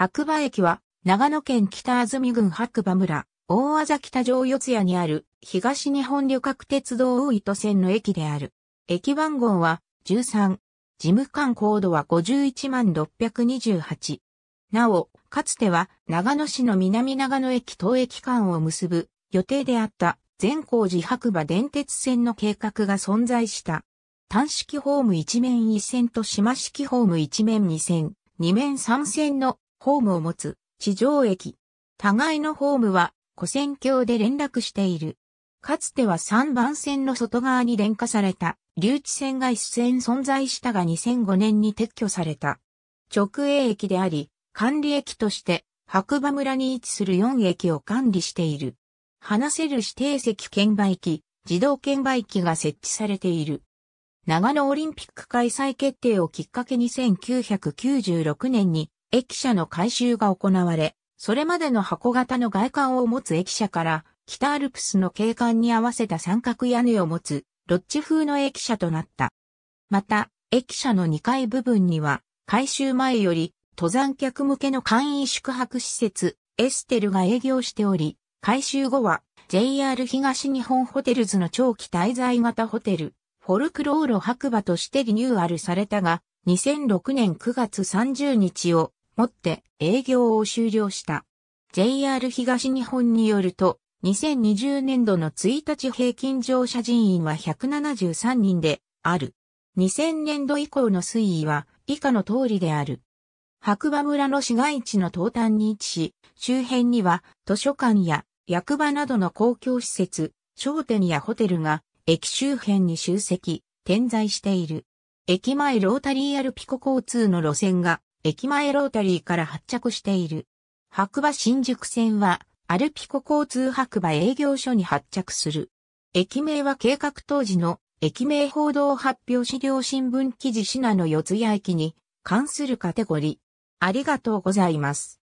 白馬駅は、長野県北安住郡白馬村、大技北城四谷にある、東日本旅客鉄道大糸線の駅である。駅番号は、13。事務官コードは51万628。なお、かつては長野市の南長野駅東駅間を結ぶ予定であった全光寺白馬電鉄線の計画が存在した。単式ホーム一面一線と島式ホーム一面二線、二面三線のホームを持つ地上駅。互いのホームは古線橋で連絡している。かつては3番線の外側に電化された留置線が一線存在したが2005年に撤去された。直営駅であり、管理駅として白馬村に位置する4駅を管理している。話せる指定席券売機、自動券売機が設置されている。長野オリンピック開催決定をきっかけに1996年に駅舎の改修が行われ、それまでの箱型の外観を持つ駅舎から北アルプスの景観に合わせた三角屋根を持つロッジ風の駅舎となった。また、駅舎の2階部分には改修前より登山客向けの簡易宿泊施設エステルが営業しており、改修後は JR 東日本ホテルズの長期滞在型ホテルフォルクローロ白馬としてリニューアルされたが、2006年9月30日をもって営業を終了した。JR 東日本によると、2020年度の1日平均乗車人員は173人である。2000年度以降の推移は以下の通りである。白馬村の市街地の東端に位置し、周辺には図書館や役場などの公共施設、商店やホテルが駅周辺に集積、点在している。駅前ロータリーアルピコ交通の路線が駅前ロータリーから発着している。白馬新宿線はアルピコ交通白馬営業所に発着する。駅名は計画当時の駅名報道発表資料新聞記事品の四谷駅に関するカテゴリー。ありがとうございます。